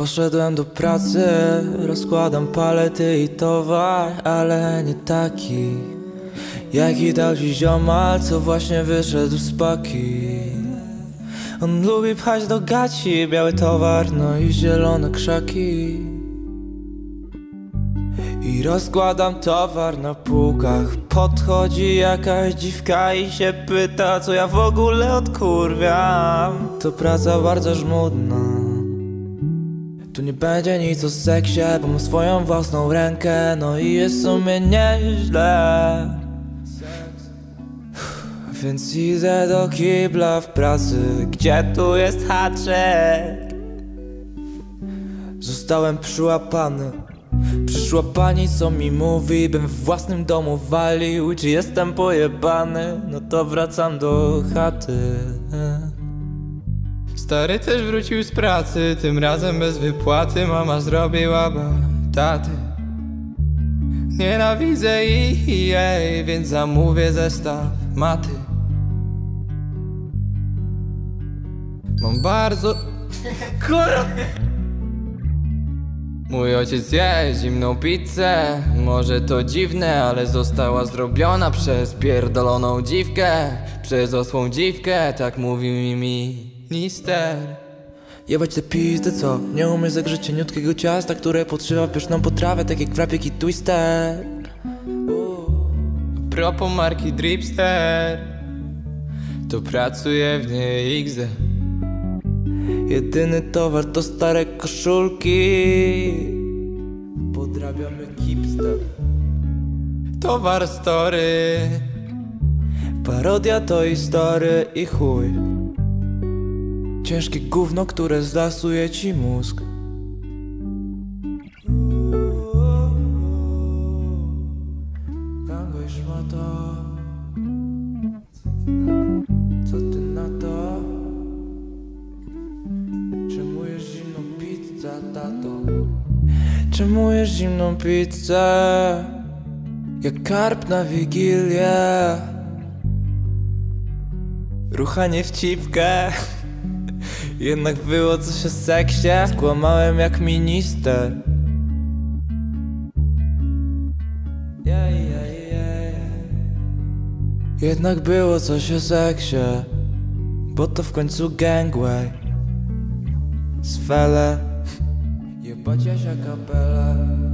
Poszedłem do pracy, rozkładam palety i towar, ale nie taki Jaki dał ci ziomal, co właśnie wyszedł z paki. On lubi pchać do gaci biały towar, no i zielone krzaki. I rozkładam towar na półkach. Podchodzi jakaś dziwka i się pyta Co ja w ogóle odkurwiam. To praca bardzo żmudna Tu nie będzie nic o seksie Bo mam swoją własną rękę No i jest w sumie nieźle Więc idę do kibla w pracy Gdzie tu jest haczek? Zostałem przyłapany Przyszła pani, co mi mówi, bym w własnym domu walił Czy jestem pojebany? No to wracam do chaty Stary też wrócił z pracy, tym razem bez wypłaty. Mama zrobiła taty. Nienawidzę ich i jej, więc zamówię zestaw maty. Mam bardzo... Kurwa! Mój ojciec je zimną pizzę. Może to dziwne, ale została zrobiona przez pierdoloną dziwkę. Przez osłą dziwkę, tak mówił mi minister. Jebać te pizdy, co? Nie umiesz zagrzeć cieniutkiego ciasta Które podszywa pyszną potrawę, tak jak wrapik i twister. Propos marki Dripster. To pracuję w niej XD Jedyny towar to stare koszulki. Podrabiamy kipster. Towar story. Parodia to historia i chuj Ciężkie gówno, które zlasuje ci mózg Tango i szmato Co ty na to? Czemu jesz zimną pizzę, tato? Czemu jesz zimną pizzę? Jak karp na wigilię Ruchanie w cipkę Jednak było coś o seksie Skłamałem jak minister. Yeah, yeah, yeah. Jednak było coś o seksie Bo to w końcu gangway. Swele Jebać Jasia kapelę